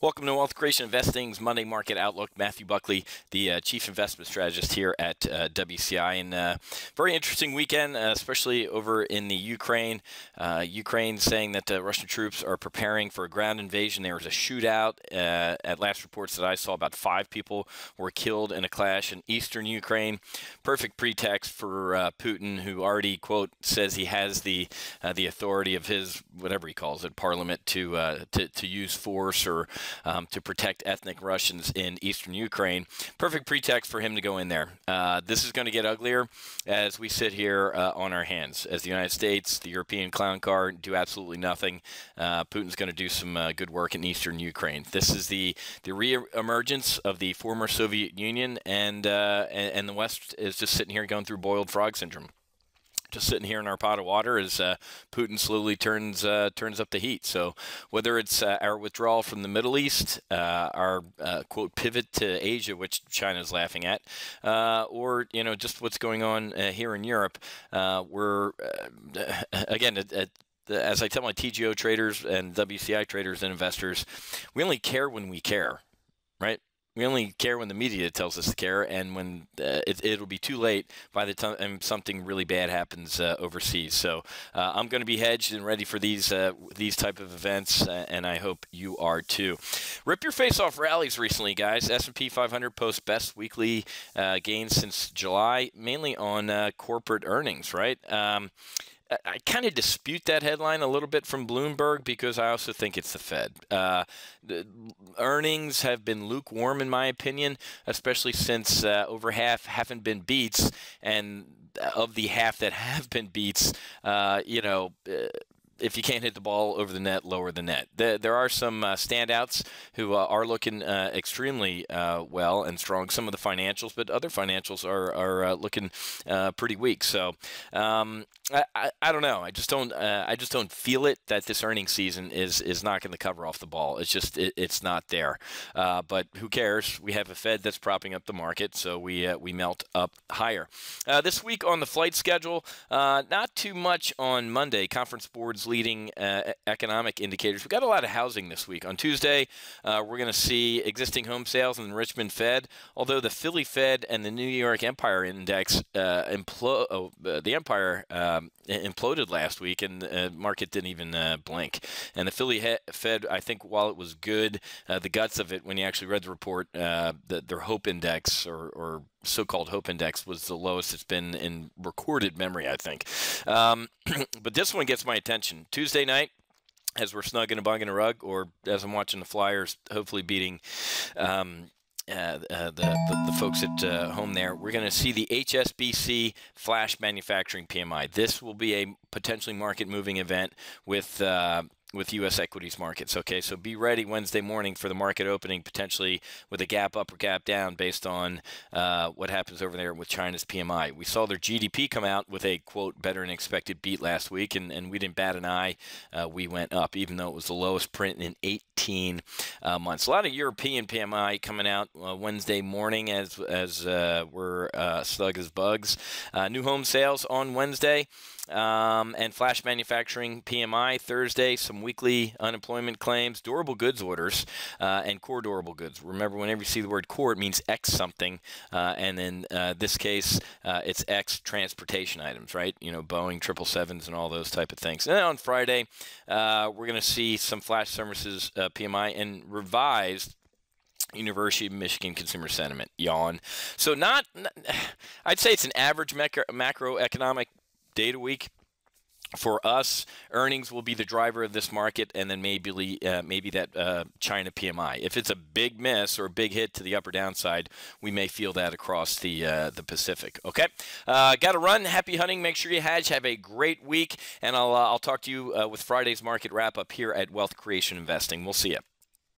Welcome to Wealth Creation Investing's Monday Market Outlook. Matthew Buckley, the uh, Chief Investment Strategist here at uh, WCI. And uh, very interesting weekend, uh, especially over in the Ukraine. Uh, Ukraine saying that the Russian troops are preparing for a ground invasion. There was a shootout. Uh, at last reports that I saw, about five people were killed in a clash in eastern Ukraine. Perfect pretext for Putin, who already, quote, says he has the the authority of his, whatever he calls it, parliament to, to, to use force or um, to protect ethnic Russians in eastern Ukraine. Perfect pretext for him to go in there. Uh, this is going to get uglier as we sit here uh, on our hands. As the United States, the European clown car do absolutely nothing. Uh, Putin's going to do some uh, good work in eastern Ukraine. This is the the reemergence of the former Soviet Union, and, uh, and and the West is just sitting here going through boiled frog syndrome just sitting here in our pot of water as uh, Putin slowly turns uh, turns up the heat. So whether it's uh, our withdrawal from the Middle East, uh, our uh, quote pivot to Asia, which China is laughing at, uh, or you know just what's going on here in Europe, we're again at, at as I tell my TGO traders and WCI traders and investors, we only care when we care, right? We only care when the media tells us to care, and when uh, it, will be too late by the time something really bad happens uh, overseas. So uh, I'm going to be hedged and ready for these uh, these type of events, uh, and I hope you are too. Rip your face off rallies recently, guys. S&P 500 posts best weekly gains since July, mainly on corporate earnings. Right. Um, I kind of dispute that headline a little bit from Bloomberg because I also think it's the Fed. Uh, the earnings have been lukewarm, in my opinion, especially since uh, over half haven't been beats, and of the half that have been beats, uh, you know uh, if you can't hit the ball over the net, lower the net. There, there are some uh, standouts who uh, are looking uh, extremely uh, well and strong. Some of the financials, but other financials are are uh, looking uh, pretty weak. So um, I, I, I, don't know. I just don't I just don't feel it that this earnings season is is going to cover off the ball. It's just it, it's not there. but who cares? We have a Fed that's propping up the market, so we we melt up higher. this week on the flight schedule, not too much on Monday. Conference boards leading uh, economic indicators. We've got a lot of housing this week. On Tuesday, uh, we're going to see existing home sales in the Richmond Fed, although the Philly Fed and the New York Empire Index uh, oh, uh, the Empire um, imploded last week, and the market didn't even uh, blink. And the Philly he- Fed, I think, while it was good, uh, the guts of it, when you actually read the report, the, their hope index or, or so-called hope index was the lowest it's been in recorded memory, I think. Um, but this one gets my attention. Tuesday night, as we're snugging a bug in a rug, or as I'm watching the Flyers, hopefully beating. Um, uh, uh, the, the, the, folks at uh, home there, we're going to see the HSBC Flash Manufacturing PMI. This will be a potentially market moving event with uh, with U.S. equities markets. Okay, so be ready Wednesday morning for the market opening, potentially with a gap up or gap down based on uh, what happens over there with China's PMI. We saw their GDP come out with a quote better than expected beat last week, and, and we didn't bat an eye. Uh, we went up, even though it was the lowest print in 18 uh, months. A lot of European PMI coming out uh, Wednesday morning as as uh, we're uh, slug as bugs. new home sales on Wednesday um, and flash manufacturing PMI Thursday, some weekly unemployment claims, durable goods orders, uh, and core durable goods. Remember, whenever you see the word core, it means X something, uh, and in uh, this case, uh, it's X transportation items, right? You know, Boeing triple sevens and all those type of things. And then on Friday, uh, we're going to see some flash services uh, PMI and revised University of Michigan consumer sentiment yawn. So not, I'd say it's an average macro, macroeconomic data week. For us, earnings will be the driver of this market, and then maybe uh, maybe that uh, China PMI. If it's a big miss or a big hit to the upper downside, we may feel that across the uh, the Pacific. Okay, uh, got to run. Happy hunting. Make sure you hedge. Have a great week, and I'll uh, I'll talk to you uh, with Friday's market wrap up here at Wealth Creation Investing. We'll see you.